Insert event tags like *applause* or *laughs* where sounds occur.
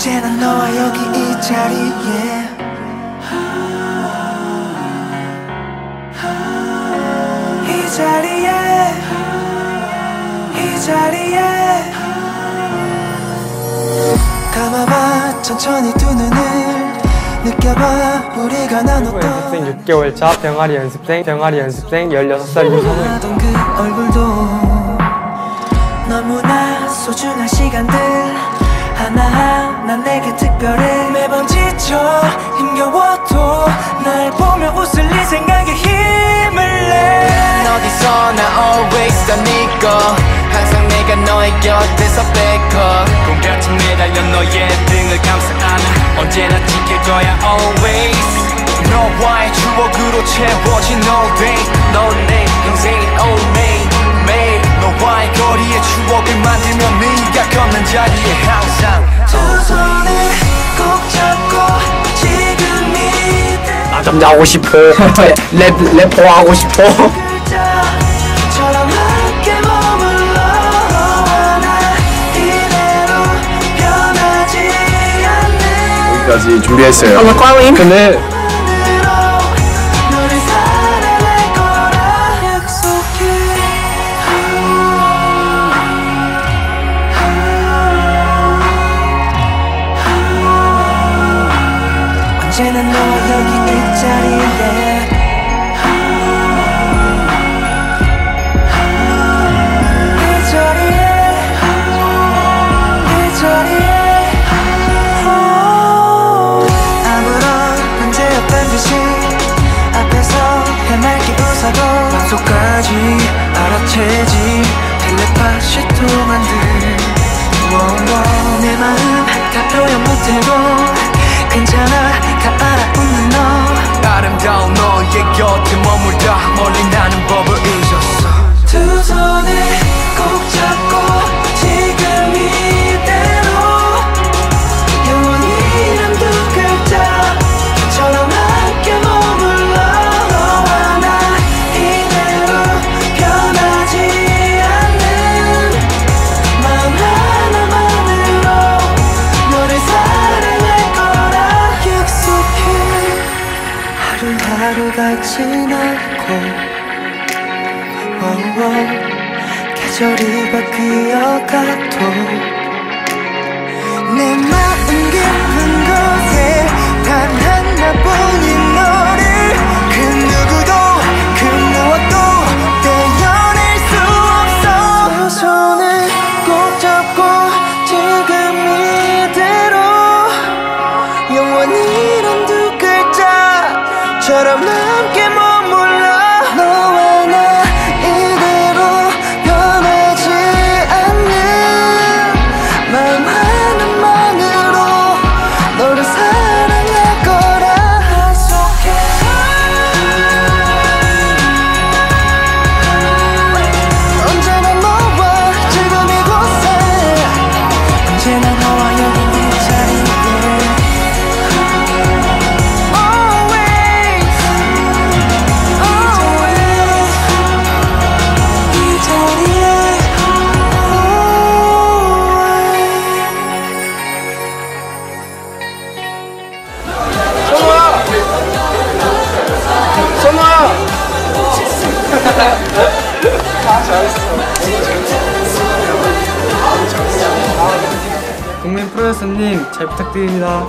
이 자리에. 이 자리에. 이 자리에. 감아봐 천천히 두 눈을 느껴봐. 우리가 나눴던 연습생 6개월 차 병아리 연습생 병아리 연습생 16살 유성우 하던 그 얼굴도 너무나 소중한 시간들 하나하나 내게 특별해. 매번 지쳐 힘겨워도 날 보며 웃을 네 생각에 힘을 내. 어디서나 always 넌네거 항상 내가 너의 곁에서 backup 꿈같이 매달려 너의 등을 감싸 안아 언제나 지킬 거야 always. 너와의 추억으로 채워진 all day. 너내 인생 나 잠자고 싶어. *laughs* 랩, 래퍼 하고 싶어. 글자처럼 함께 머물러 너와 나 이대로 변하지 않는 까지 준비했어요. 근데 언제나 너와 여기 이 자리에. 이 자리에. 약속까지 알아채지. 텔레파시 통한 듯. 워워, 내 마음 다 표현 못해도 하루하루가 지나고 워워, 계절이 바뀌어가도 글자처럼 함께 국민 프로듀서님 잘 부탁드립니다